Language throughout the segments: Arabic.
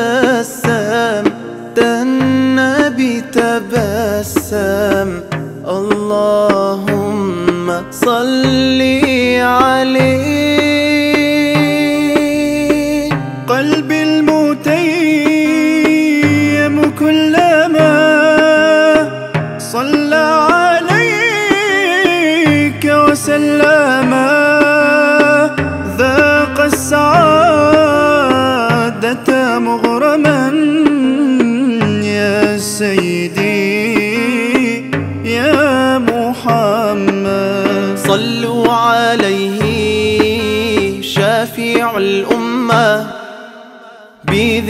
وتبسم ده النبي تبسم. اللهم صل عليه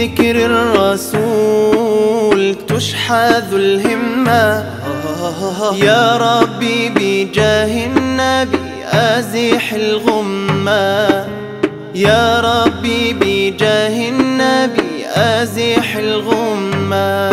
بذكر الرسول تشحذ الهمة. يا ربي بجاه النبي أزح الغمة. يا ربي بجاه النبي أزح الغمة.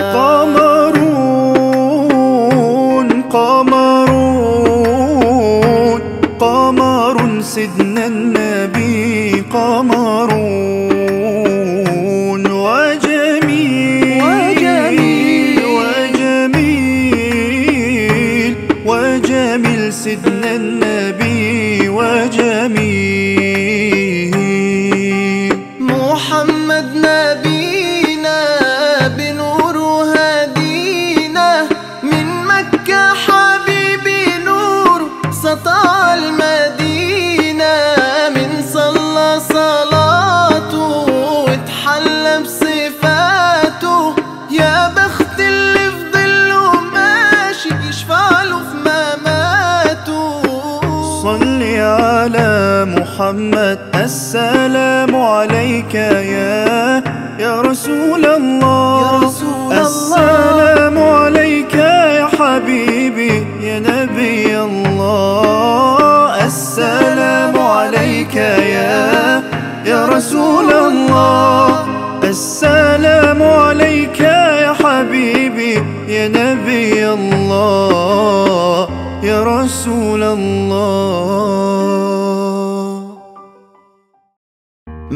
يا يا رسول الله يا رسول الله. السلام عليك يا حبيبي يا نبي الله. السلام عليك يا يا رسول الله. السلام عليك يا حبيبي يا نبي الله. يا رسول الله.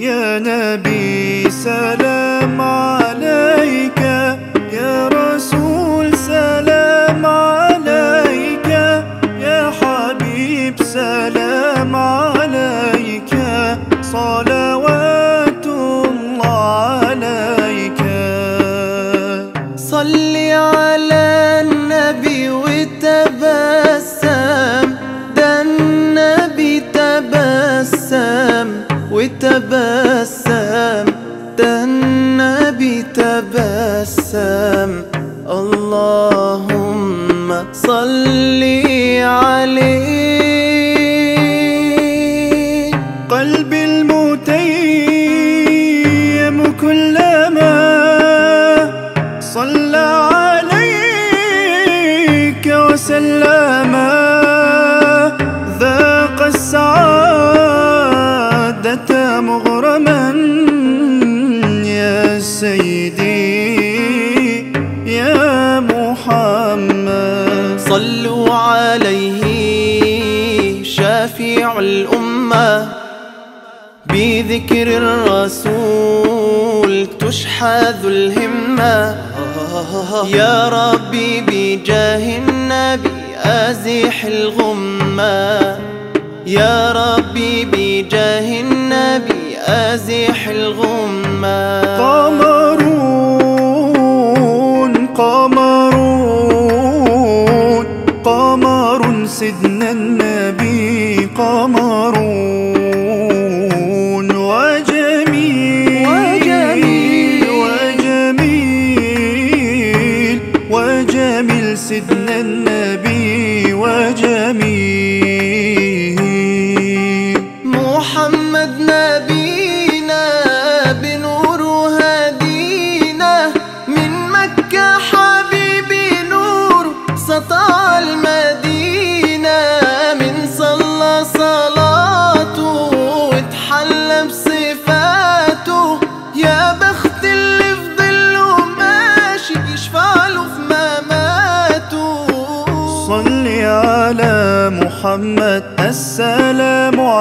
يا نبي سلام عليك. يا رسول سلام عليك اللهم الرسول تشحذ الهمة. يا ربي بجاه النبي أزح الغمة. يا ربي بجاه النبي أزح الغمة. قمرون قمرون قمر سيدنا النبي قمرون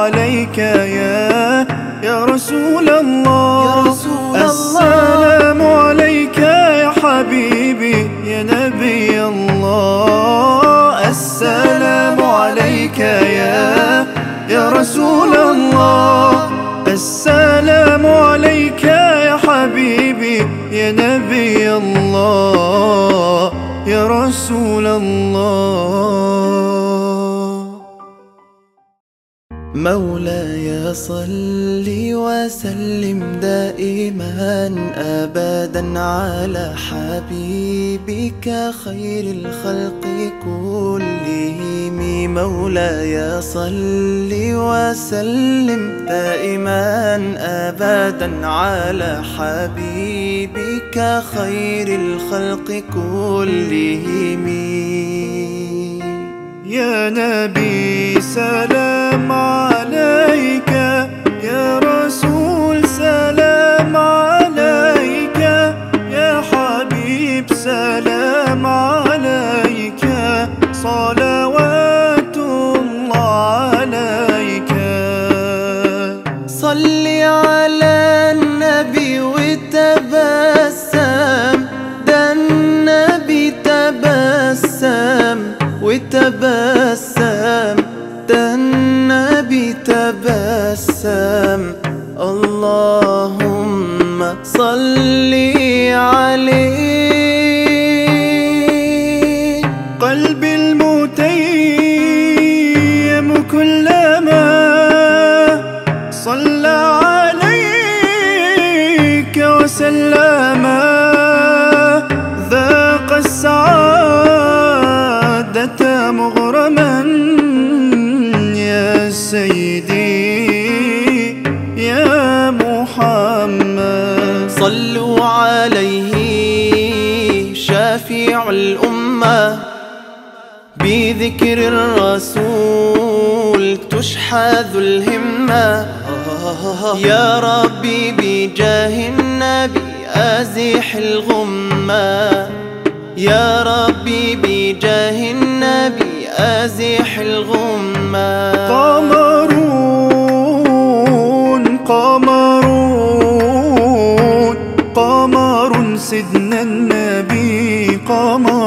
عليك يا يا رسول الله. يا رسول الله. السلام عليك يا حبيبي يا نبي الله. السلام عليك يا يا رسول الله. السلام عليك يا حبيبي يا نبي الله. يا رسول الله. مولاي صل وسلم دائما ابدا على حبيبك خير الخلق كلهم. مولاي صل وسلم دائما ابدا على حبيبك خير الخلق كلهم. يا نبي سلام. عليك. يا سلام عليك. يا سلام عليك. صلوات تبسم اللهم صل عليه. قلبي المتيم كلما صلى عليك وسلم. بذكر الرسول تشحذ الهمة. يا ربي بجاه النبي أزح الغمة. يا ربي بجاه النبي أزح الغمة. قمرون قمرون قمر سيدنا النبي قمرون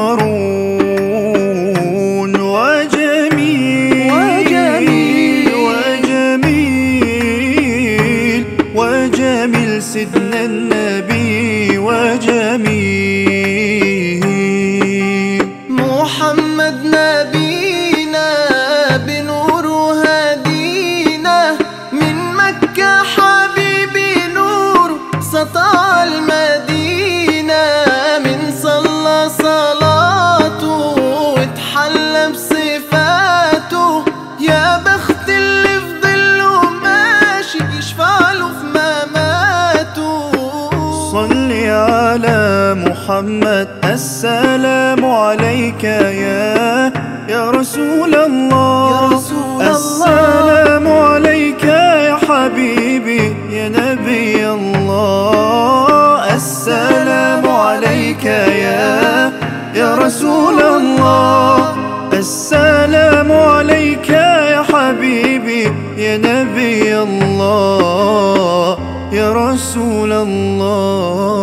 السلام عليك يا يا رسول الله. يا رسول السلام الله عليك يا حبيبي يا نبي الله. السلام عليك يا يا رسول الله. السلام عليك يا حبيبي يا نبي الله. يا رسول الله.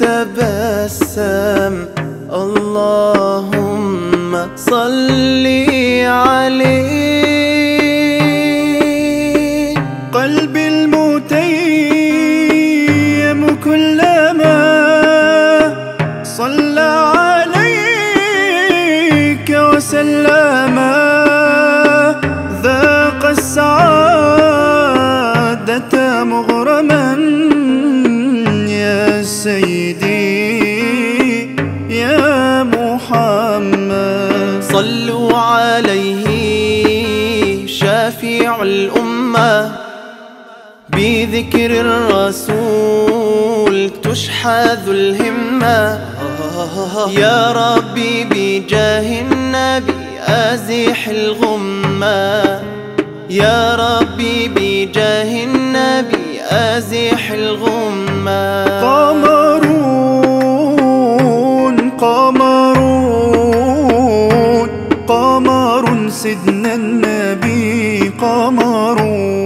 تبسم. اللهم صل عليه الأمة بذكر الرسول تشحذ الهمة. يا ربي بجاه النبي أزح الغمة. يا ربي بجاه النبي أزح الغمة. قمرون قمرون قمر سيدنا النبي قمرون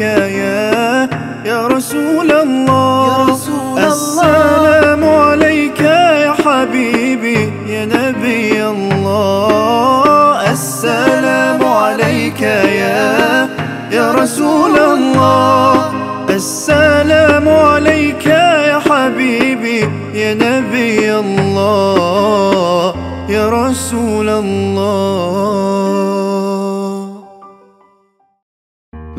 عليك يا يا رسول الله. يا رسول الله. السلام عليك يا حبيبي يا نبي الله. السلام عليك يا يا رسول الله. السلام عليك يا حبيبي يا نبي الله. يا رسول الله.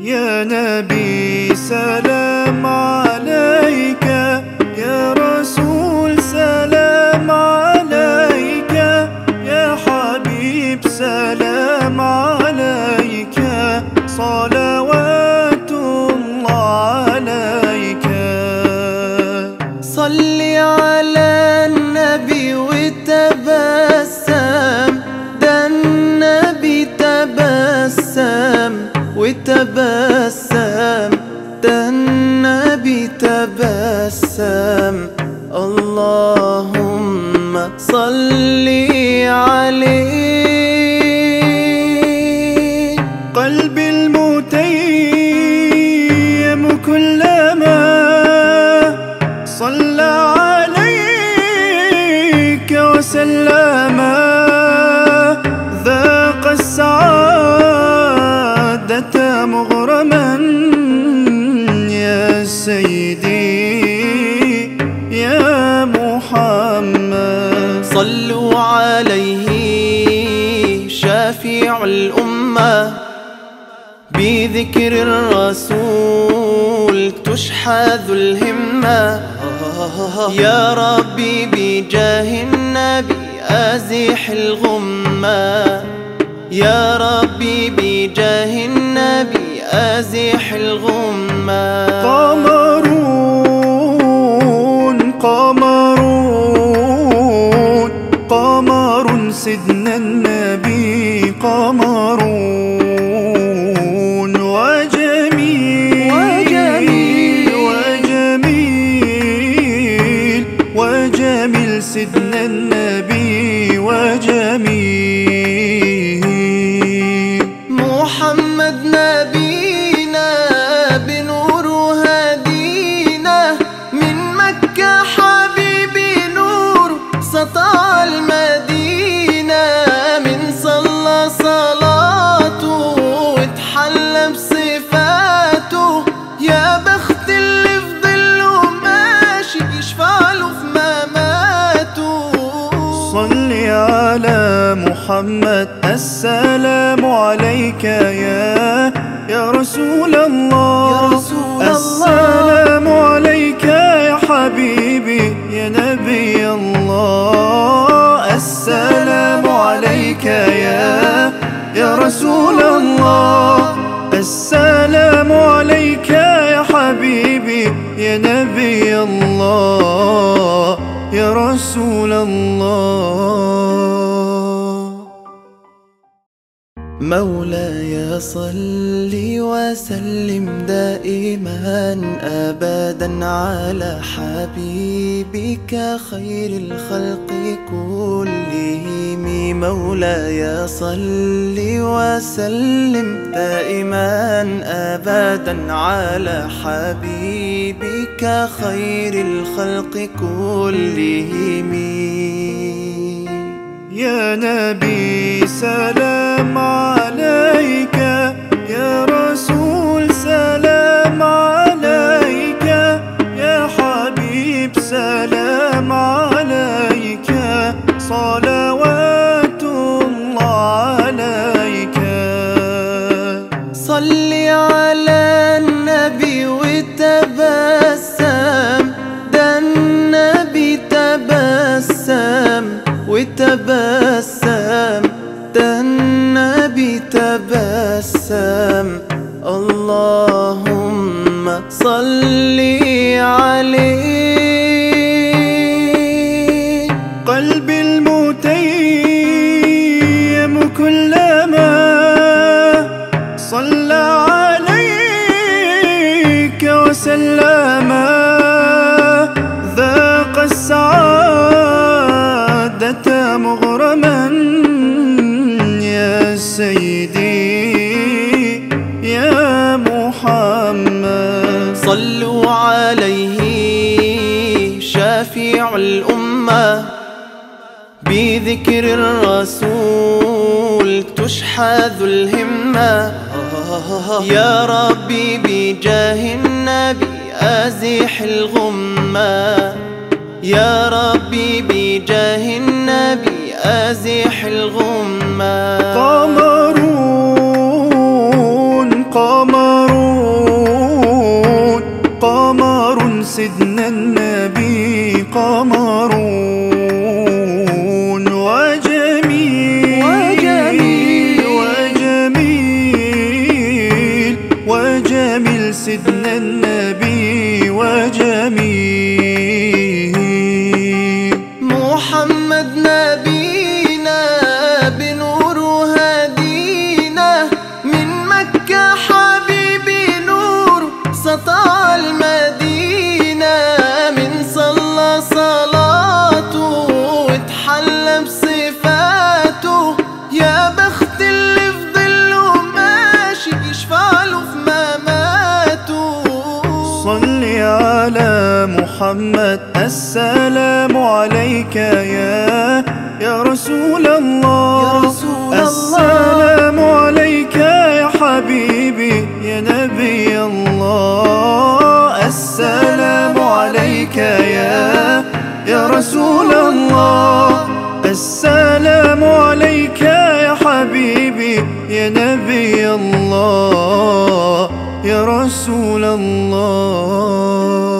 يا نبي سلام عليك. يا نبي الله يا رسول الله. مولاي صل وسلم دائما ابدا على حبيبك خير الخلق كلهم. مولاي صل وسلم دائما ابدا على حبيبك خير الخلق كلهم. يا نبي سلام عليك. يا رسول سلام عليك. يا حبيب سلام عليك. صلوات وتبسم ده النبي تبسم. اللهم صل عليه. قلبي تشحذ الهمة. يا ربي بجاه النبي أزح الغمة. يا ربي بجاه النبي أزح الغمة. قمرون قمرون قمر سيدنا النبي قمرون محمد السلام عليك يا يا رسول الله. يا رسول الله. السلام عليك يا حبيبي يا نبي الله. السلام عليك يا رسول الله. السلام عليك يا حبيبي يا نبي الله يا رسول الله.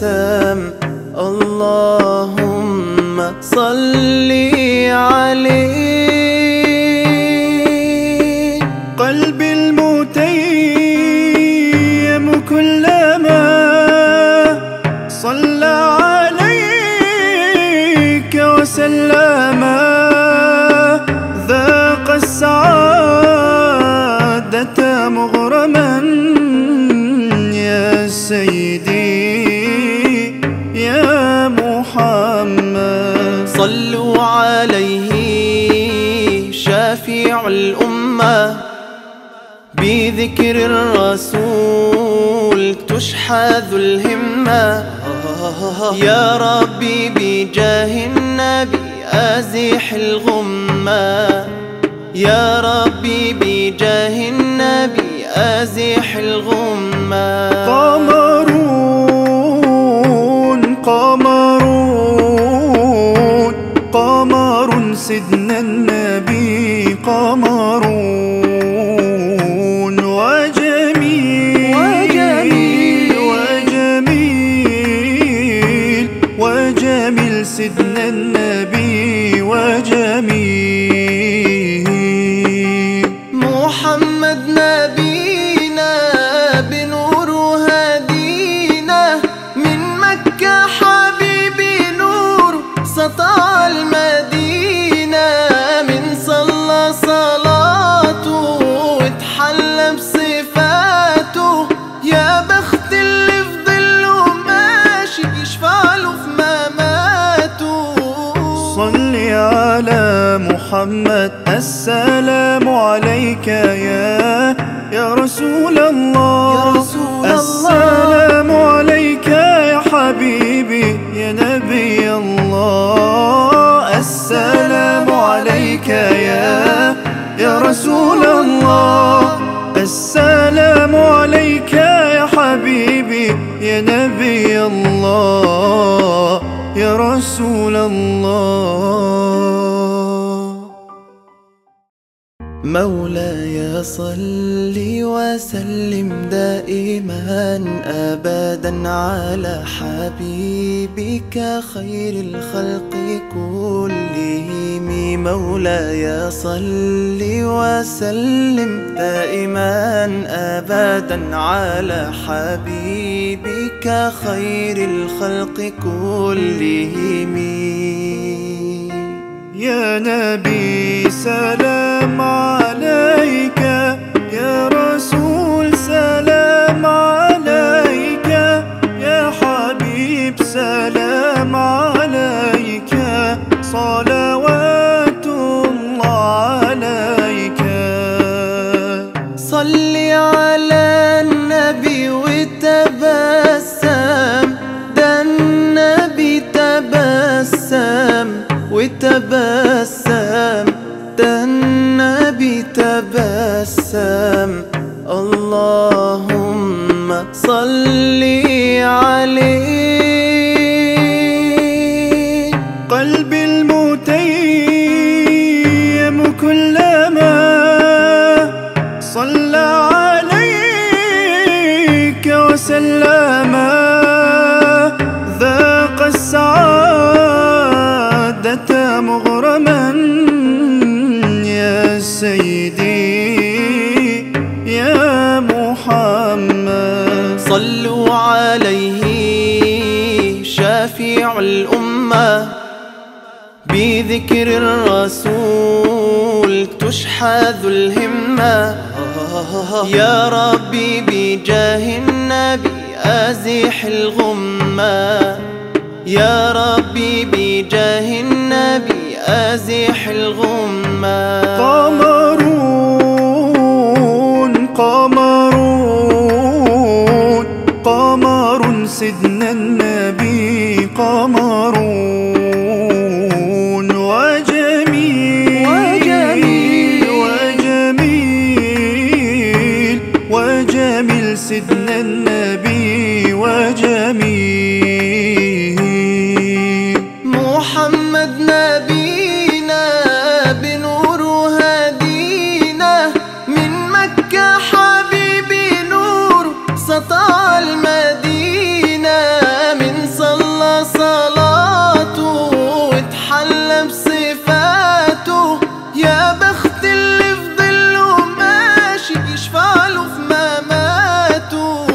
تبسم اللهم صل عليه بذكر الرسول تشحذ الهمة. يا ربي بجاه النبي أزح الغمة. يا ربي بجاه النبي أزح الغمة. قمرون قمرون قمر سيدنا النبي قمرون السلام عليك يا يا رسول الله. يا رسول. السلام عليك يا حبيبي يا نبي الله. السلام عليك يا يا رسول الله. السلام عليك يا حبيبي يا نبي الله. يا رسول الله. مولاي صل وسلم دائما ابدا على حبيبك خير الخلق كلهم. مولاي صل وسلم دائما ابدا على حبيبك خير الخلق كلهم. يا نبي سلام اللهم بذكر الرسول تشحذ الهمة. يا ربي بجاه النبي أزح الغمة. يا ربي بجاه النبي أزح الغمة. قمرون قمرون قمر سيدنا النبي قمرون نبينا بنور هدينا. من مكة حبيبي نور سطع المدينة. من صلى صلاته واتحلى بصفاته. يا بخت اللي في ظله ماشي يشفع له في مماته.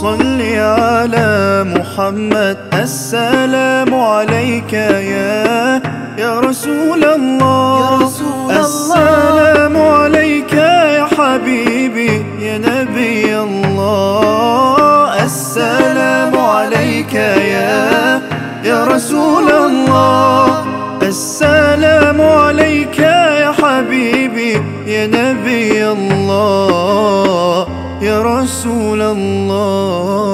صل على محمد السلام عليك يا حبيبي يا نبي الله السلام عليك يا يا رسول الله. السلام عليك يا حبيبي يا نبي الله يا رسول الله.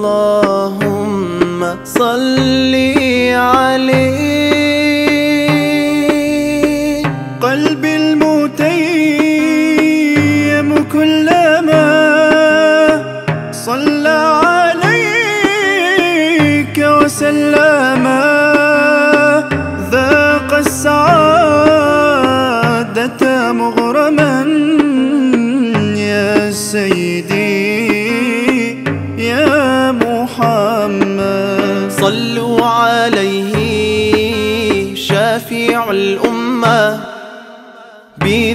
اللهم صل عليه.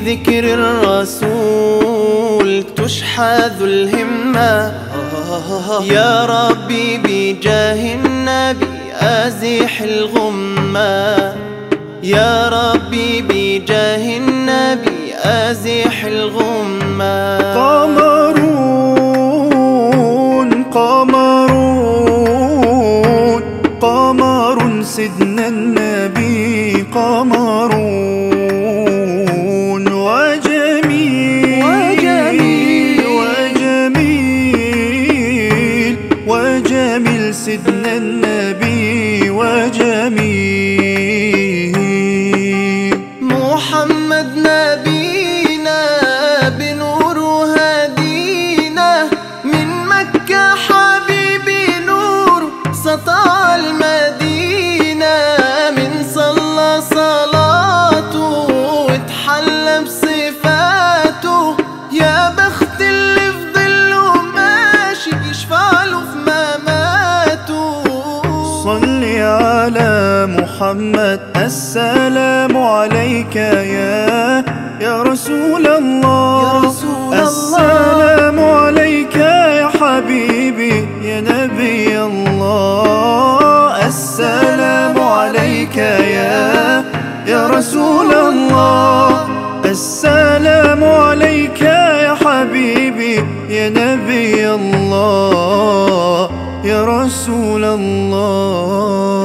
بذكر الرسول تشحذ الهمة. يا ربي بجاه النبي أزح الغمة. يا ربي بجاه النبي أزح الغمة. قمرون قمرون قمر سيدنا النبي قمرون. محمد السلام عليك يا يا رسول الله. يا رسول الله. السلام عليك يا حبيبي يا نبي الله. السلام عليك يا يا رسول الله. السلام عليك يا حبيبي يا نبي الله. يا رسول الله.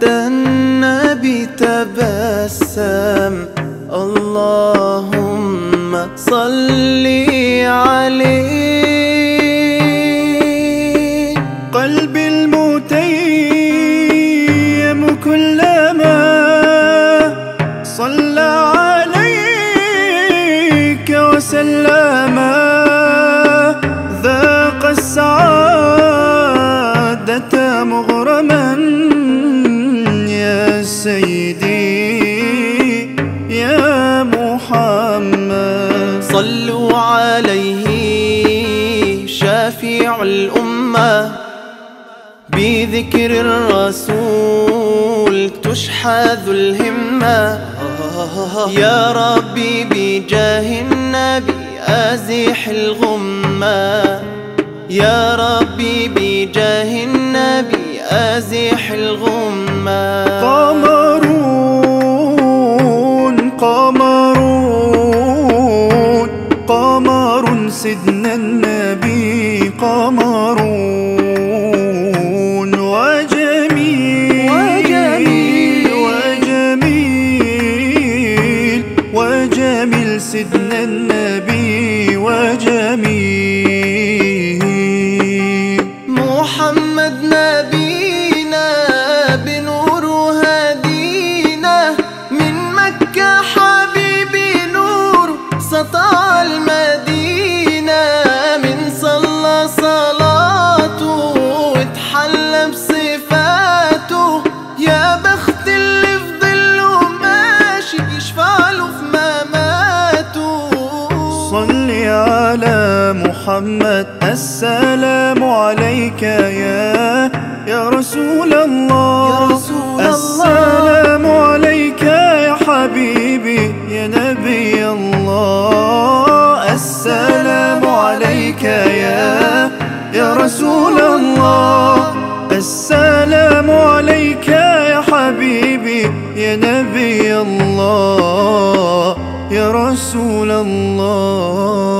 ده النبي تبسم. اللهم صل عليه. بذكر الرسول تشحذ الهمة. يا ربي بجاه النبي أزح الغمة. يا ربي بجاه النبي أزح الغمة. قمرون قمرون قمر سيدنا السلام عليك يا يا رسول الله. يا رسول الله. السلام عليك يا حبيبي يا نبي الله. السلام عليك يا يا رسول الله. السلام عليك يا حبيبي يا نبي الله. يا رسول الله.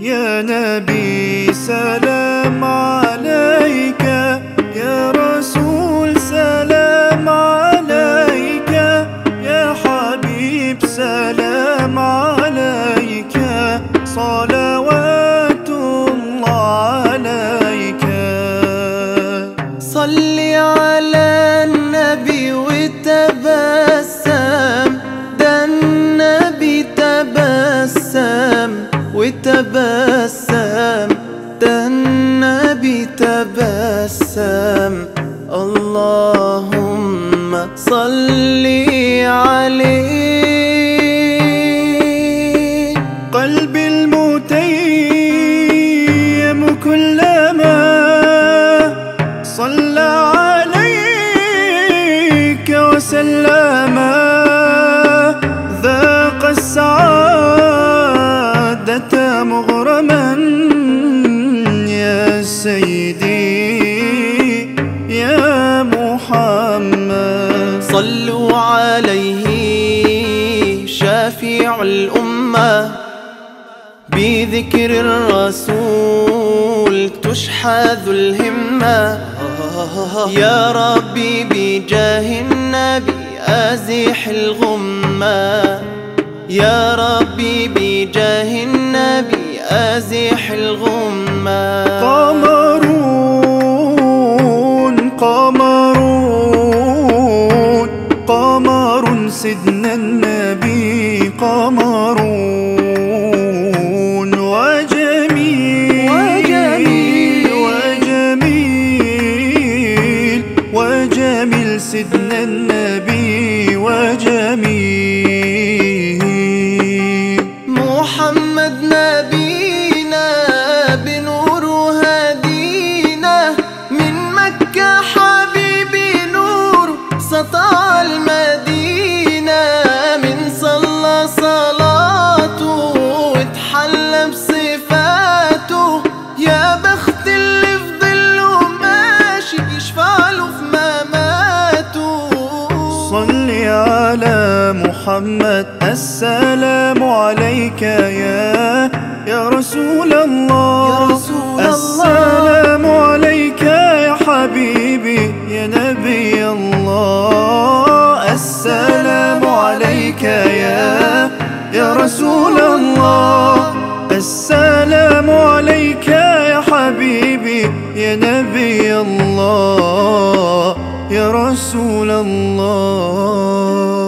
يا نبي سلام عليك. يا رسول سلام عليك. يا حبيب سلام عليك. صلوات وتبسم ده النبي تبسم. اللهم صل عليه بذكر الرسول تشحذ الهمة. يا ربي بجاه النبي أزح الغمة. يا ربي بجاه النبي أزح الغمة. قمرون قمرون قمر سيدنا النبي قمرون النبي وجميل. السلام عليك يا يا رسول الله. يا رسول الله. السلام عليك يا حبيبي يا نبي الله. السلام عليك يا يا رسول الله. السلام عليك يا حبيبي يا نبي الله. يا رسول الله.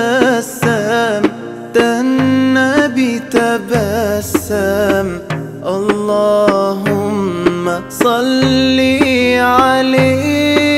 وتبسم ده النبي تبسم. اللهم صل عليه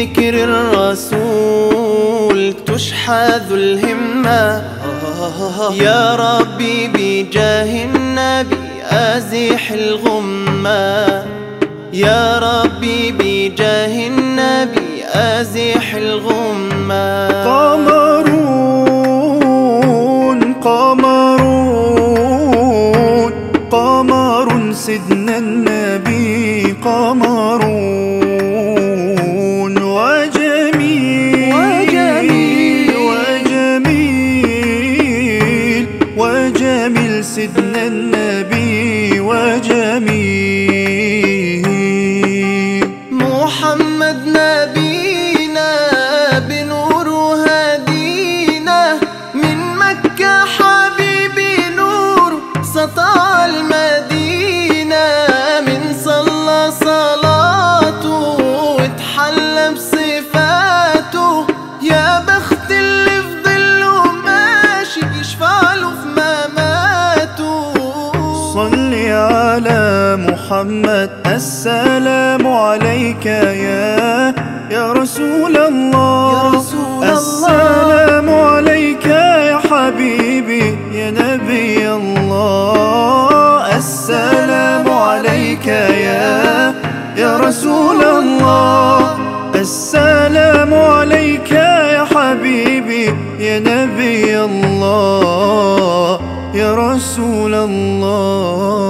بذكر الرسول تشحذ الهمة. يا ربي بجاه النبي أزح الغمة. يا ربي بجاه النبي أزح الغمة. قمرون قمرون قمر سيدنا النبي قمرون محمد السلام عليك يا يا رسول الله. يا رسول الله. السلام عليك يا حبيبي يا نبي الله. السلام عليك يا يا رسول الله. السلام عليك يا حبيبي يا نبي الله. يا رسول الله.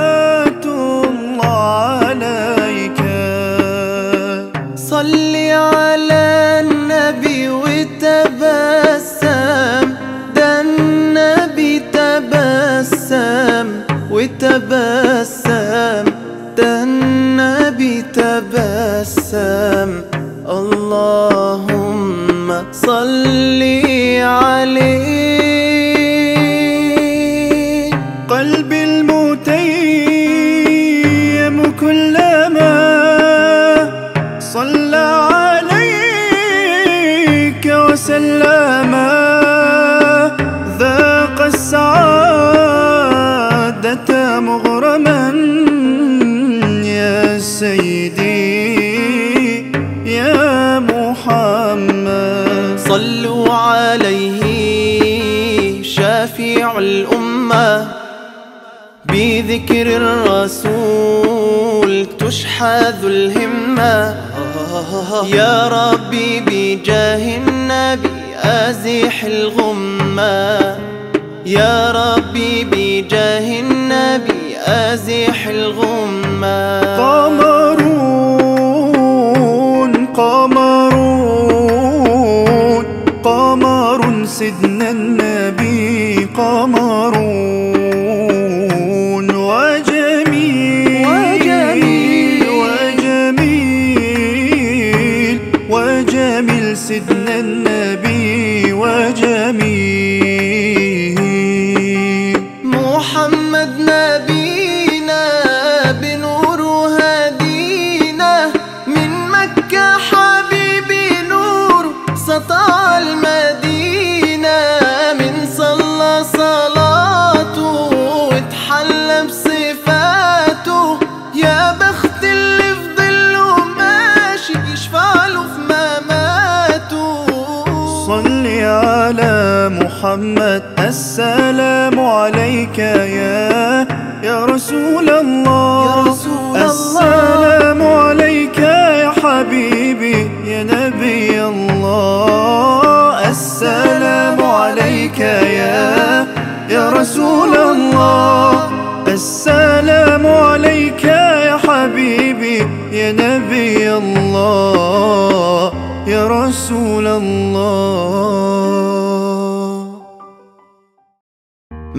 تبسم اللهم صل عليه. قلبي المتيم كلما صلى عليك وسلم. ذاق السعادة صلوا عليه شافع الأمة بذكر الرسول تشحذ الهمة. يا ربي بجاه النبي أزح الغمة. يا ربي بجاه النبي أزح الغمة. قمرون قمرون. سيدنا النبي قمرون السلام عليك يا يا رسول الله. يا رسول الله. السلام عليك يا حبيبي يا نبي الله. السلام عليك يا يا رسول الله. السلام عليك يا حبيبي يا نبي الله. يا رسول الله.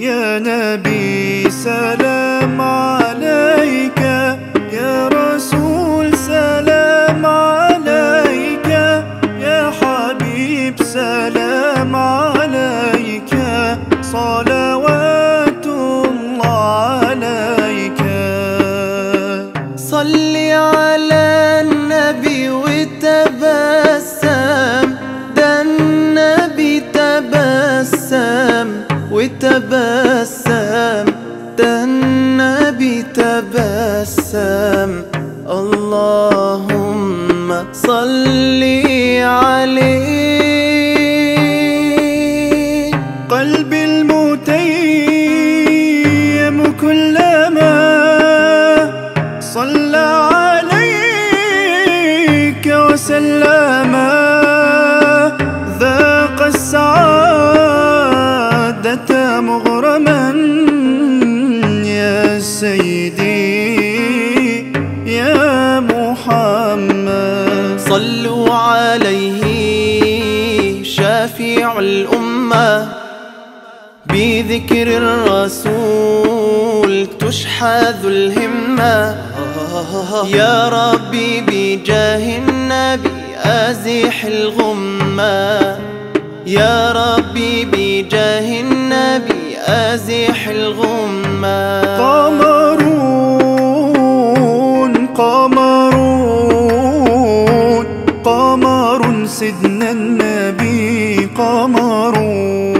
يا نبي سلام عليك. يا رسول سلام عليك. يا حبيب سلام عليك. صلوات اللهم صل عليه. الأمة بذكر الرسول تشحذ الهمة. يا ربي بجاه النبي أزح الغمة. يا ربي بجاه النبي أزح الغمة. قمرون قمرون قمر سيدنا النبي. قمرون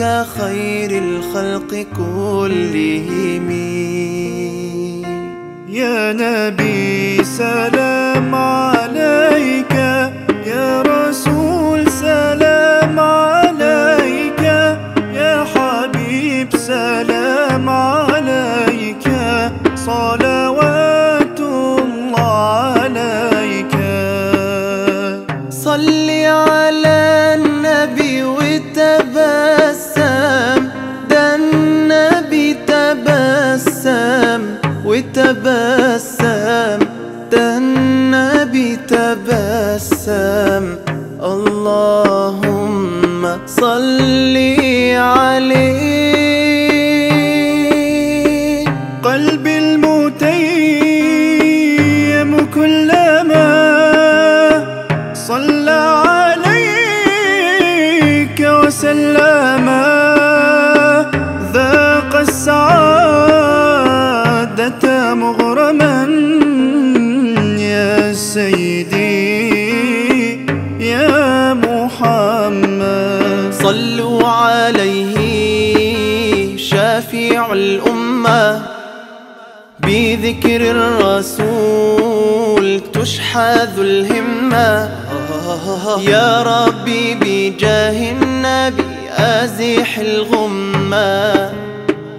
خير الخلق كلهم. يا نبي سلام عليك. يا رسول سلام عليك تبسم بذكر الرسول تشحذ الهمة. يا ربي بجاه النبي أزح الغمة.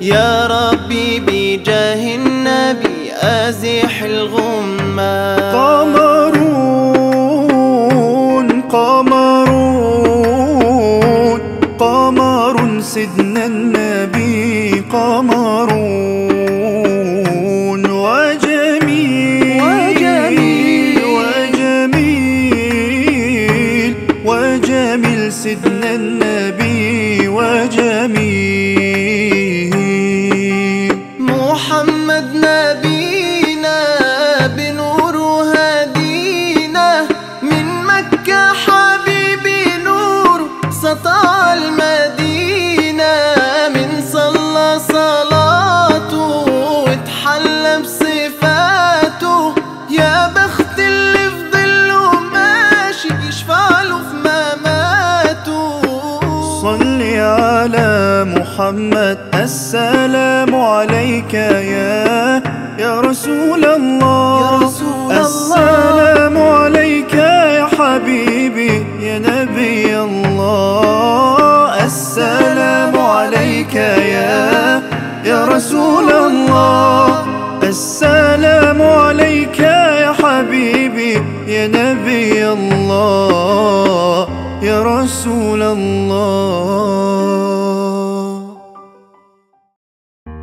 يا ربي بجاه النبي أزح الغمة. قمرون قمرون قمر سيدنا النبي قمرون على محمد السلام عليك يا يا رسول الله. يا رسول الله. السلام عليك يا حبيبي يا نبي الله. السلام عليك يا يا رسول الله. السلام عليك يا حبيبي يا نبي الله. يا رسول الله.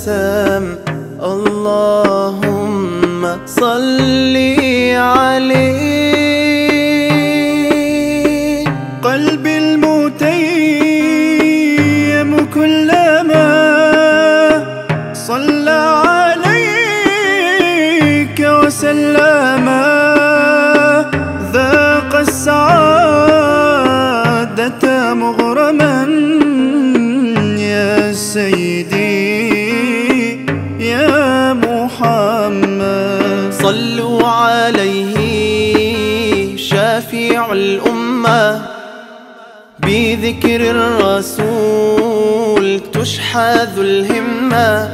تبسم اللهم صل عليه. قلبي المتيم كلما صلى عليك وسلم. ذاق السعادة مغرما يا سيدي. الأمة بذكر الرسول تشحذ الهمة.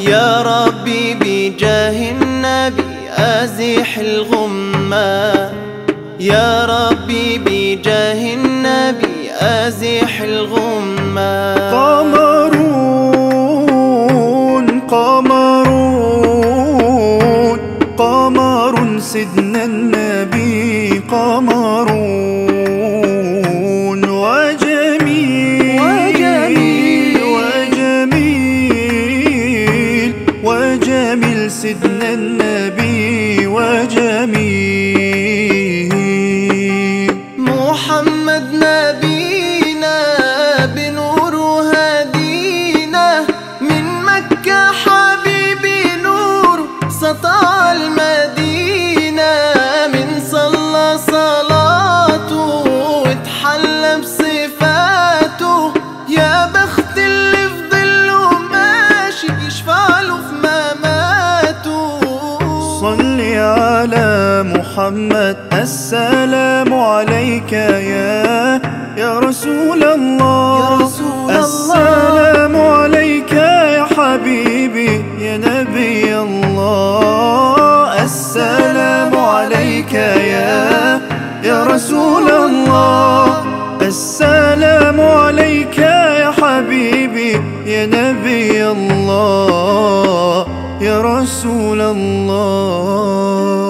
يا ربي بجاه النبي أزح الغمة. يا ربي بجاه النبي أزح الغمة. قمرون قمرون قمر سيدنا النبي قمرون محمد السلام عليك يا يا رسول الله. يا رسول الله. السلام عليك يا حبيبي يا نبي الله. السلام عليك يا يا رسول الله. السلام عليك يا حبيبي يا نبي الله. يا رسول الله.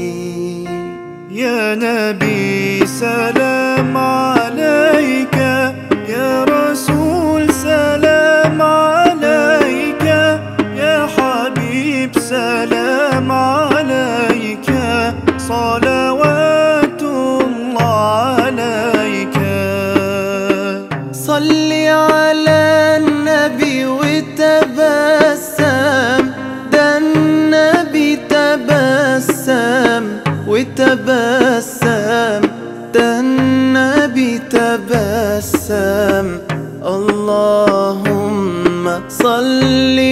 يا نبي سلام عليك. يا رسول سلام عليك صلي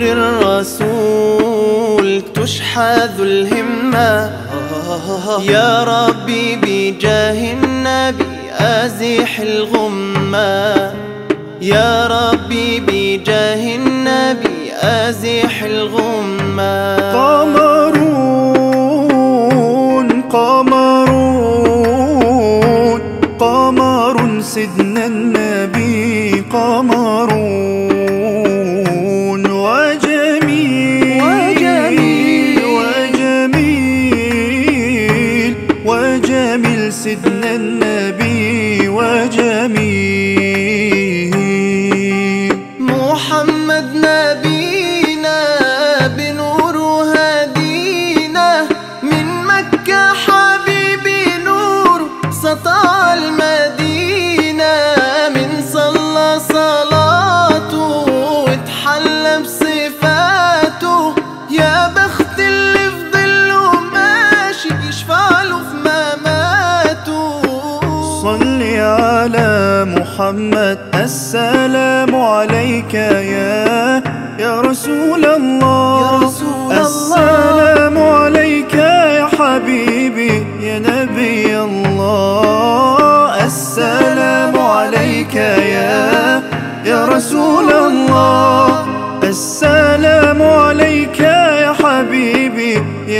بذكر الرسول تشحذ الهمة. يا ربي بجاه النبي أزح الغمة. يا ربي بجاه النبي أزح الغمة. قمرون قمرون قمر سيدنا النبي قمرون.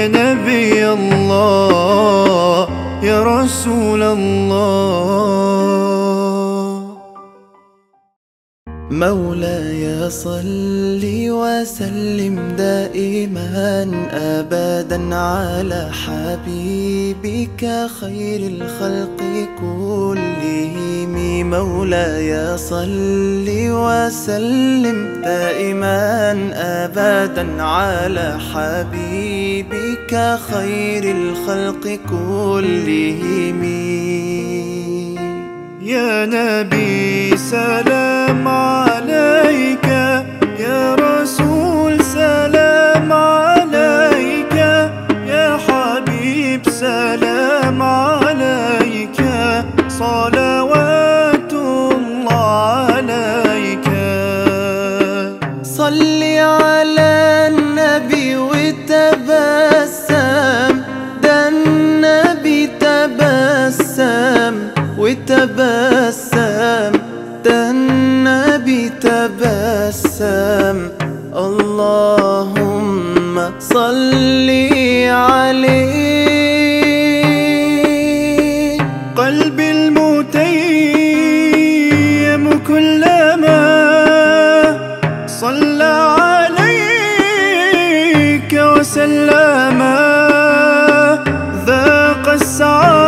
يا نبي الله يا رسول الله. مولاي صل وسلم دائما ابدا على حبيبك خير الخلق كلهم. مولاي صل وسلم دائما ابدا على حبيبك خير الخلق كلهم. يا نبي سلام عليك. يا رسول سلام عليك. يا حبيب سلام عليك. صلوات تبسم اللهم صل عليه. قلبي المتيم كلما صلى عليك وسلم ذاق السعادة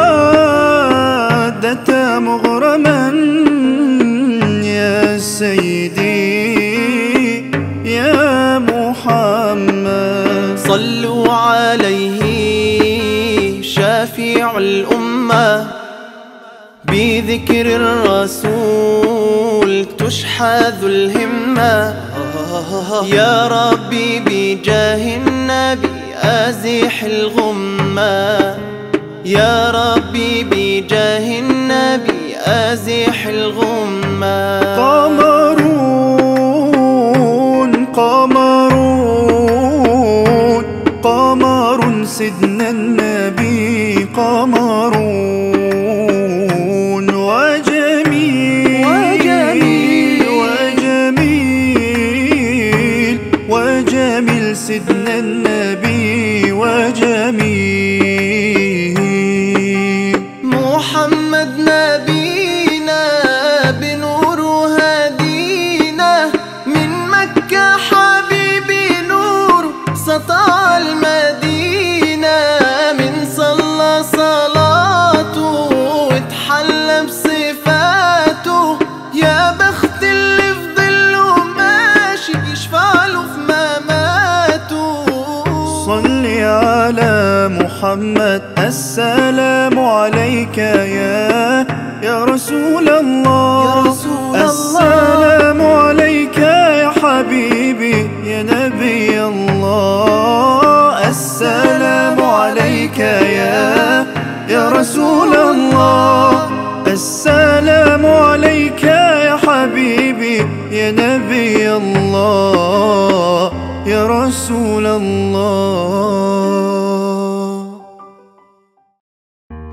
بذكر الرسول تشحذ الهمة. يا ربي بجاه النبي أزح الغمة. يا ربي بجاه النبي أزح الغمة. محمد السلام عليك يا يا رسول الله. يا رسول الله. السلام عليك يا حبيبي يا نبي الله. السلام عليك يا يا رسول الله. السلام عليك يا حبيبي يا نبي الله يا رسول الله.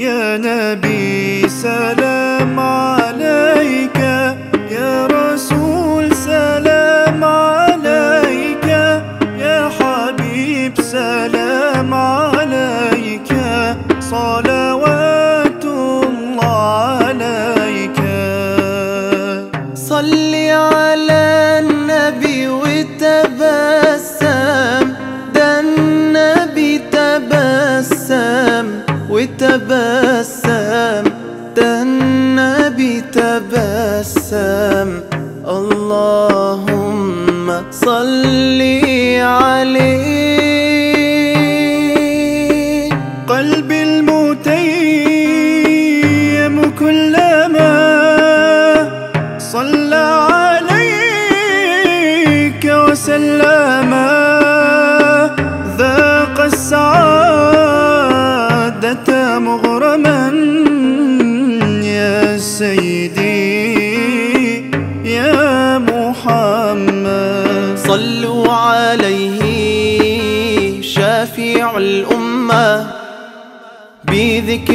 يا نبي سلام عليك. يا رسول سلام عليك. يا حبيب سلام عليك. صلوات اللهم صل عليه.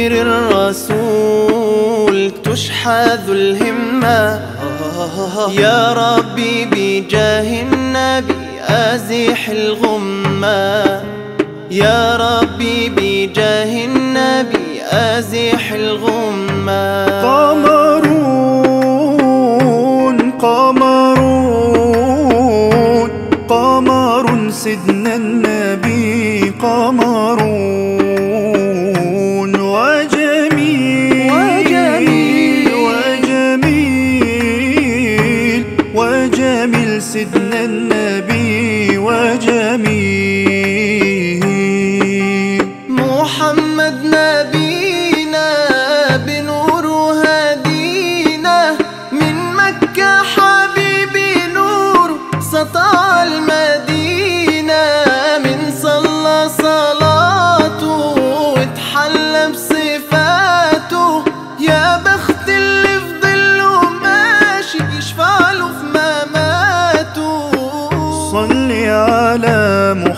بذكر الرسول تشحذ الهمة. يا ربي بجاه النبي أزح الغمة. يا ربي بجاه النبي أزح الغمة. قمرون قمرون قمر سيدنا النبي قمرون.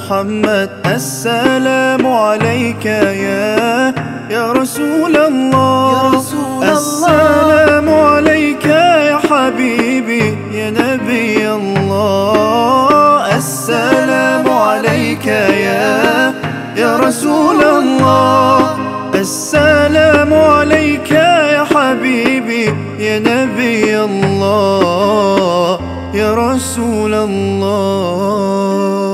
محمد السلام عليك يا يا رسول الله. يا رسول الله. السلام عليك يا حبيبي يا نبي الله. السلام عليك يا يا رسول الله. السلام عليك يا حبيبي يا نبي الله. يا رسول الله.